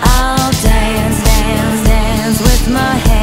I'll dance, dance, dance with my head